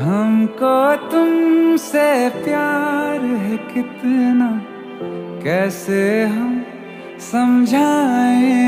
हमको तुमसे प्यार है कितना कैसे हम समझाएँ?